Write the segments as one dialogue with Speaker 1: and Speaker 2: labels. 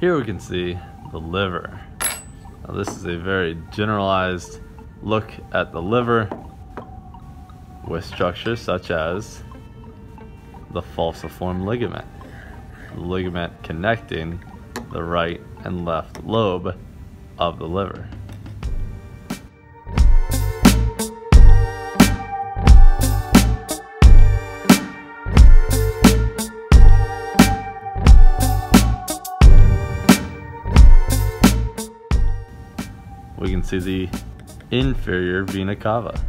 Speaker 1: Here we can see the liver. Now this is a very generalized look at the liver with structures such as the falciform ligament, the ligament connecting the right and left lobe of the liver. We can see the inferior vena cava.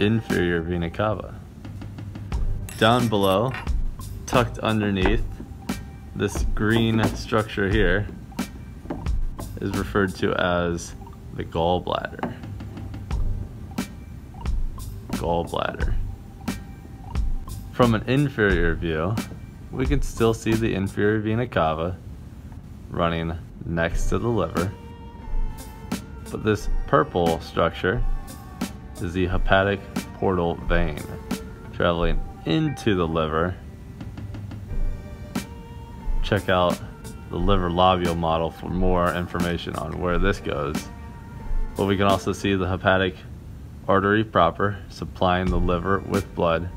Speaker 1: Inferior vena cava. Down below, tucked underneath this green structure here is referred to as the gallbladder. Gallbladder. From an inferior view, we can still see the inferior vena cava running next to the liver. But this purple structure is the hepatic portal vein traveling into the liver. Check out the liver lobule model for more information on where this goes. But we can also see the hepatic artery proper supplying the liver with blood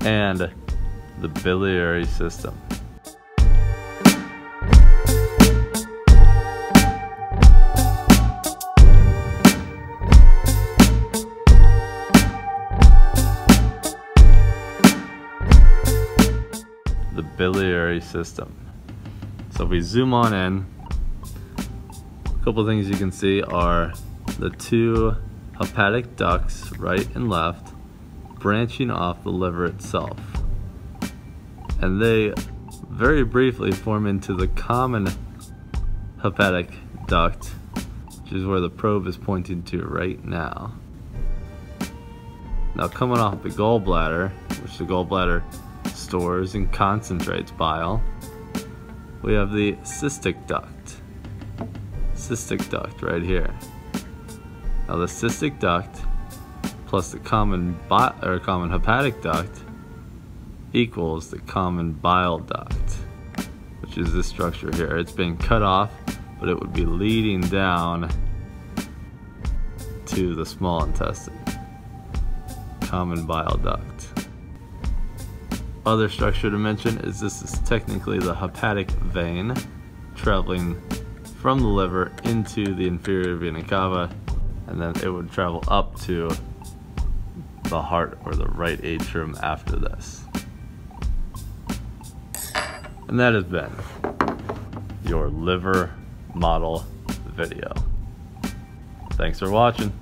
Speaker 1: and the biliary system. Biliary system. So if we zoom on in, a couple things you can see are the two hepatic ducts, right and left, branching off the liver itself. And they very briefly form into the common hepatic duct, which is where the probe is pointing to right now. Now coming off the gallbladder, which the gallbladder stores and concentrates bile, we have the cystic duct. Cystic duct right here. Now the cystic duct plus the common bi- or common hepatic duct equals the common bile duct, which is this structure here. It's been cut off, but it would be leading down to the small intestine. Common bile duct. Other structure to mention is this is technically the hepatic vein traveling from the liver into the inferior vena cava and then it would travel up to the heart or the right atrium after this. And that has been your liver model video. Thanks for watching.